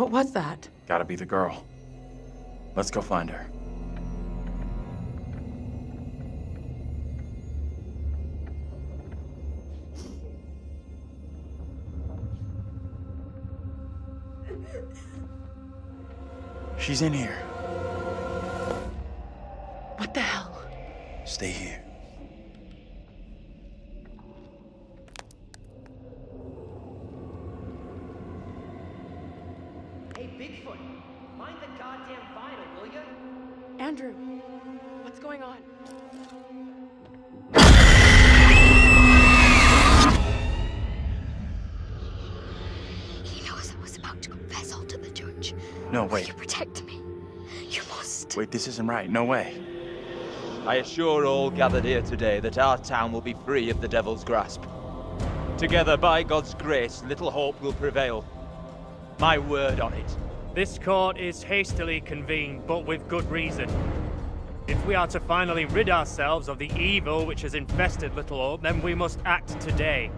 What was that? Gotta be the girl. Let's go find her. She's in here. What the hell? Stay here. Bigfoot, mind the goddamn vinyl, will ya? Andrew, what's going on? He knows I was about to confess all to the judge. No, Will wait. you protect me? You must. Wait, this isn't right. No way. I assure all gathered here today that our town will be free of the devil's grasp. Together, by God's grace, little hope will prevail. My word on it. This court is hastily convened, but with good reason. If we are to finally rid ourselves of the evil which has infested Little Hope, then we must act today.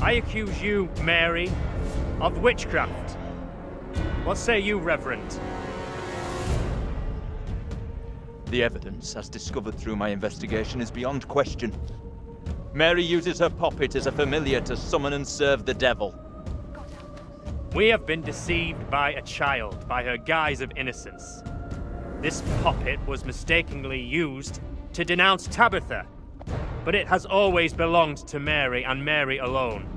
I accuse you, Mary, of witchcraft. What say you, Reverend? The evidence, as discovered through my investigation, is beyond question. Mary uses her poppet as a familiar to summon and serve the devil. We have been deceived by a child, by her guise of innocence. This poppet was mistakenly used to denounce Tabitha, but it has always belonged to Mary and Mary alone.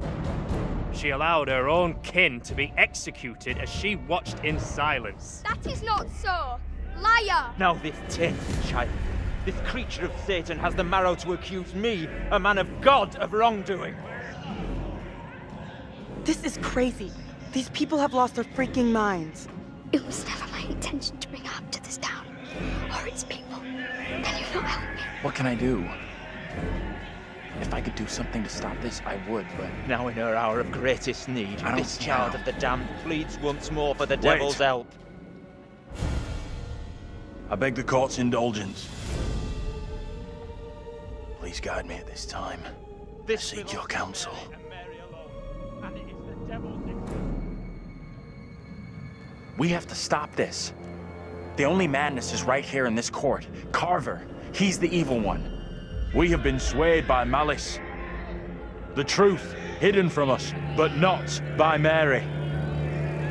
She allowed her own kin to be executed as she watched in silence. That is not so. Liar! Now this tainted child, this creature of Satan, has the marrow to accuse me, a man of God, of wrongdoing. This is crazy. These people have lost their freaking minds. It was never my intention to bring harm to this town or its people. Can you not help me? What can I do? If I could do something to stop this, I would, but Now, in her hour of greatest need, I this child how. of the damned pleads once more for the Wait. devil's help. I beg the court's indulgence. Please guide me at this time. This seek your to counsel. We have to stop this. The only madness is right here in this court. Carver, he's the evil one. We have been swayed by malice. The truth hidden from us, but not by Mary.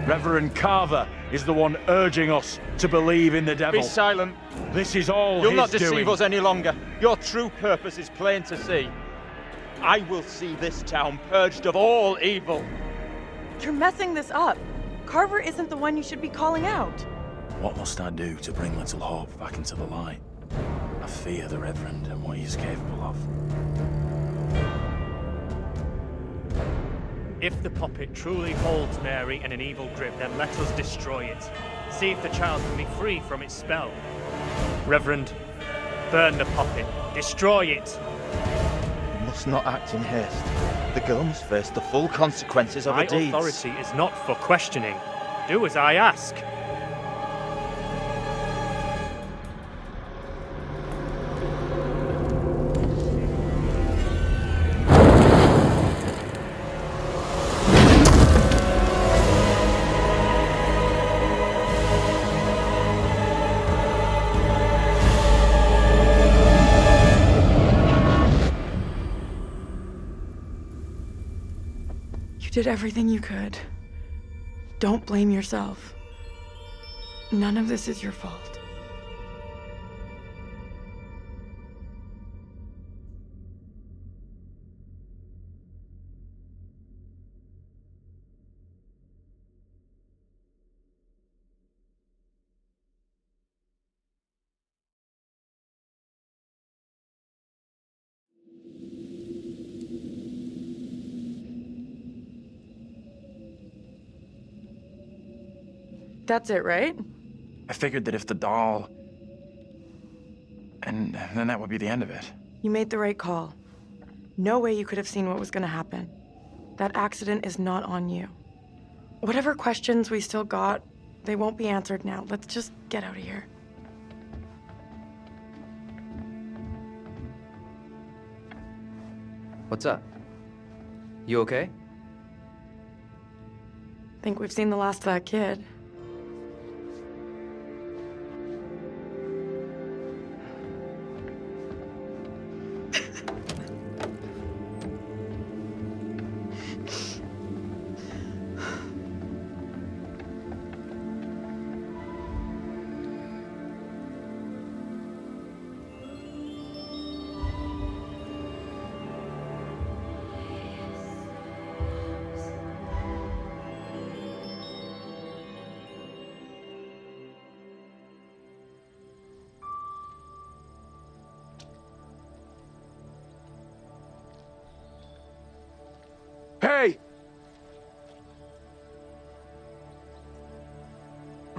Reverend Carver is the one urging us to believe in the devil. Be silent. This is all You'll his not deceive doing. us any longer. Your true purpose is plain to see. I will see this town purged of all evil. You're messing this up. Carver isn't the one you should be calling out. What must I do to bring Little Hope back into the light? I fear the Reverend and what he is capable of. If the puppet truly holds Mary in an evil grip, then let us destroy it. See if the child can be free from its spell. Reverend, burn the puppet. Destroy it. You must not act in haste. The girl must face the full consequences of My her deeds. My authority is not for questioning. Do as I ask. You did everything you could. Don't blame yourself. None of this is your fault. That's it, right? I figured that if the doll. And then that would be the end of it. You made the right call. No way you could have seen what was going to happen. That accident is not on you. Whatever questions we still got, they won't be answered now. Let's just get out of here. What's up? You okay? Think we've seen the last of that kid.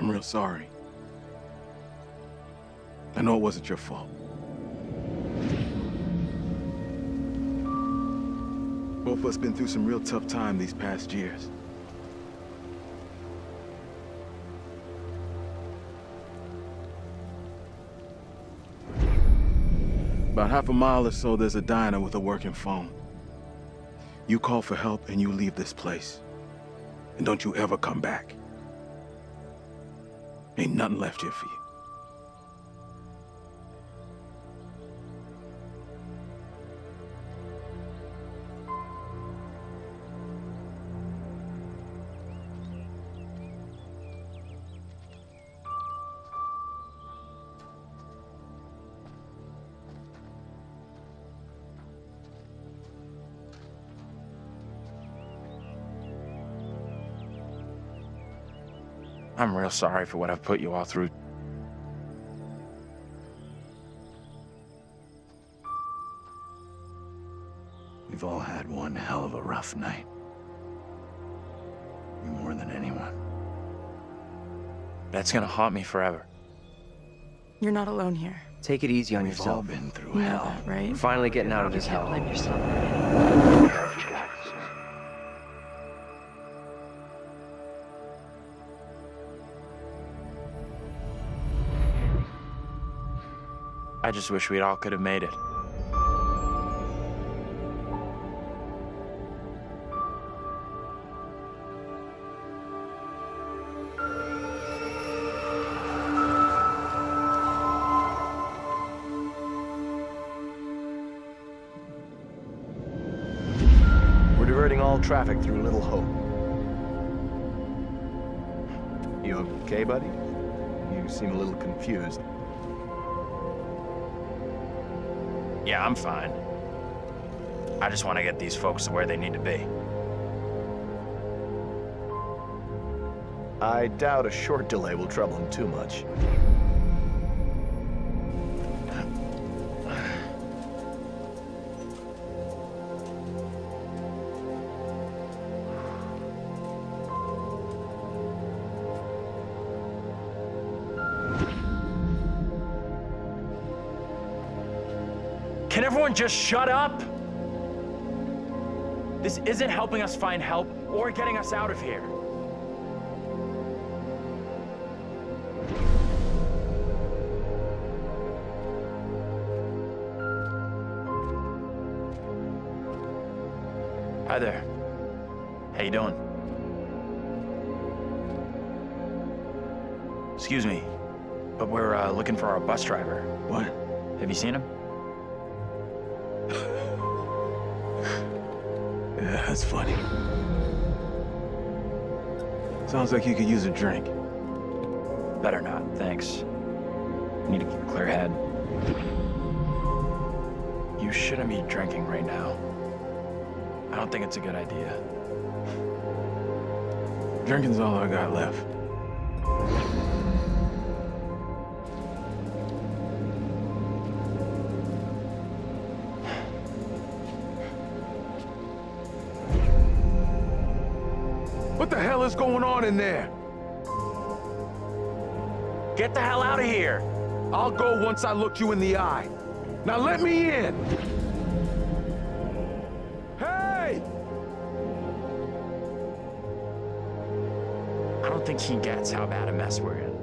I'm real sorry. I know it wasn't your fault. Both of us been through some real tough time these past years. About half a mile or so, there's a diner with a working phone. You call for help and you leave this place. And don't you ever come back. Ain't nothing left here for you. I'm real sorry for what I've put you all through. We've all had one hell of a rough night. You more than anyone. That's gonna haunt me forever. You're not alone here. Take it easy on yourself. We've all been through You know hell. that, right? We're finally getting out of this hell. Blame yourself. I just wish we'd all could have made it. We're diverting all traffic through Little Hope. You okay, buddy? You seem a little confused. Yeah, I'm fine. I just want to get these folks to where they need to be. I doubt a short delay will trouble him too much. Can everyone just shut up? This isn't helping us find help or getting us out of here. Hi there. How you doing? Excuse me, but we're uh, looking for our bus driver. What? Have you seen him? Yeah, that's funny. Sounds like you could use a drink. Better not, thanks. Need to keep a clear head. You shouldn't be drinking right now. I don't think it's a good idea. Drinking's all I got left. Hell is going on in there? Get the hell out of here! I'll go once I look you in the eye. Now let me in! Hey! I don't think he gets how bad a mess we're in.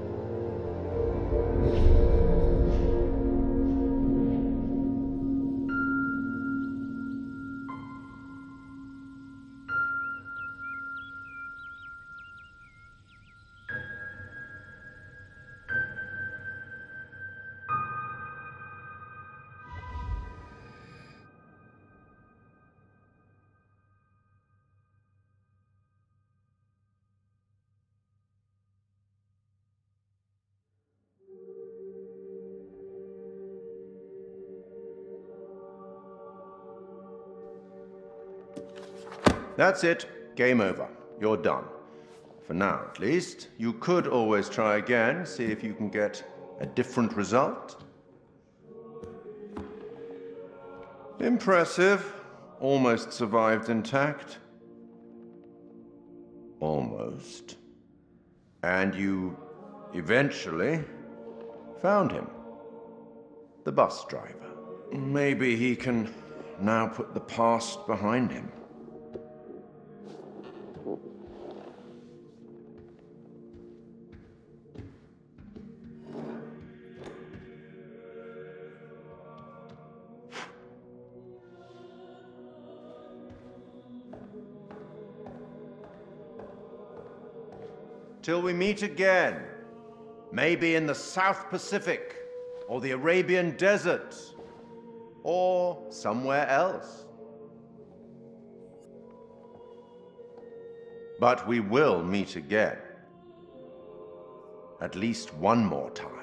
That's it. Game over. You're done. For now, at least. You could always try again, see if you can get a different result. Impressive. Almost survived intact. Almost. And you eventually found him. The bus driver. Maybe he can now put the past behind him. Till we meet again. Maybe in the South Pacific, or the Arabian Desert, or somewhere else. But we will meet again. At least one more time.